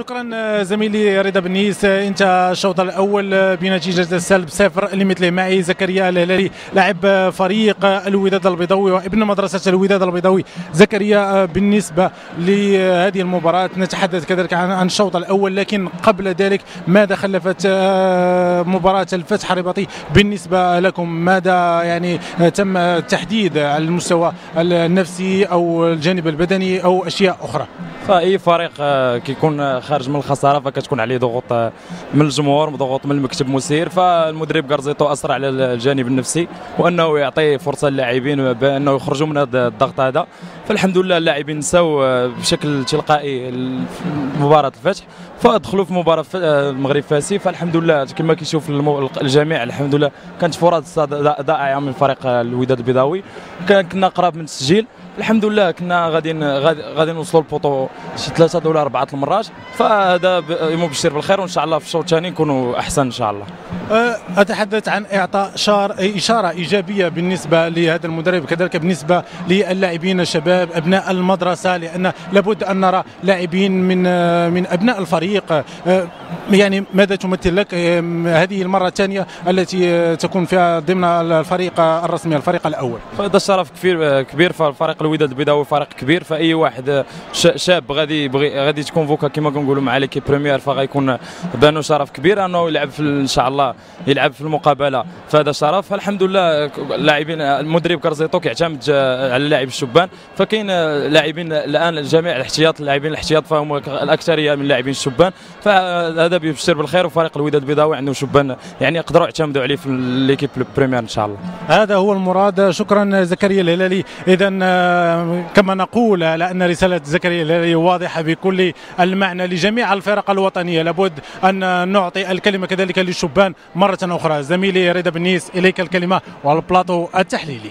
شكرا زميلي رضا بنيس. انت الشوط الأول بنتيجة السلب صفر مثل معي زكريا الهلالي لاعب فريق الوداد البيضاوي وابن مدرسة الوداد البيضاوي زكريا بالنسبة لهذه المباراة. نتحدث كذلك عن الشوط الأول لكن قبل ذلك ماذا خلفت مباراة الفتح الرباطي بالنسبة لكم؟ ماذا يعني تم التحديد على المستوى النفسي أو الجانب البدني أو أشياء أخرى؟ فاي فريق كيكون خارج من الخسارة فكتكون عليه ضغوط من الجمهور ضغوط من المكتب مسير فالمدرب كارزيتو اصر على الجانب النفسي وأنه يعطي فرصة للاعبين بأنه يخرجوا من هذا الضغط هذا. فالحمد لله اللاعبين نساو بشكل تلقائي مباراة الفتح. فدخلوا في مباراة المغرب فاسي. فالحمد لله كما كيشوف الجميع الحمد لله. كانت فرص ضائعة من فريق الوداد البيضاوي. كنا قراب من التسجيل. الحمد لله كنا غاديين غادي نوصلوا البوطو شي ثلاثة ولا أربعة المرات. فهذا مبشر بالخير وإن شاء الله في الشوط الثاني نكونوا أحسن إن شاء الله. أتحدث عن إعطاء شار إشارة إيجابية بالنسبة لهذا المدرب كذلك بالنسبة للاعبين الشباب أبناء المدرسة لأن لابد أن نرى لاعبين من من أبناء الفريق. يعني ماذا تمثل لك هذه المرة الثانية التي تكون فيها ضمن الفريق الرسمي الفريق الأول؟ فهذا الشرف كبير كبير فالفريق الوداد البيضاوي فريق كبير فأي واحد شاب غادي يبغي غادي تكونفوكا كما كنقولوا مع l'équipe première فغيكون بانه شرف كبير أنه يلعب في إن شاء الله يلعب في المقابلة. فهذا شرف فالحمد لله اللاعبين المدرب كارزيتو كيعتمد على اللاعب الشبان. فكاين لاعبين الآن جميع الاحتياط اللاعبين الاحتياط فهم الأكثرية من اللاعبين الشبان. فهذا بيبشر بالخير وفريق الوداد البيضاوي عنده شبان يعني يقدروا يعتمدوا عليه في l'équipe première إن شاء الله. هذا هو المراد. شكرا زكريا الهلالي. اذا كما نقول لأن رسالة زكريا الهلالي واضحة بكل المعنى لجميع الفرق الوطنية. لابد أن نعطي الكلمة كذلك للشبان مرة أخرى. زميلي رضا بنيس إليك الكلمة والبلاطو التحليلي.